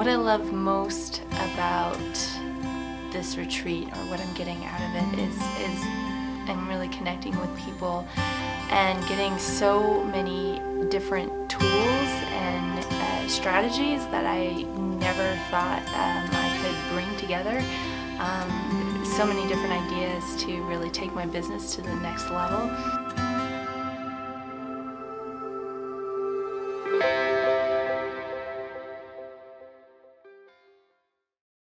What I love most about this retreat or what I'm getting out of it is, is I'm really connecting with people and getting so many different tools and uh, strategies that I never thought um, I could bring together. Um, so many different ideas to really take my business to the next level.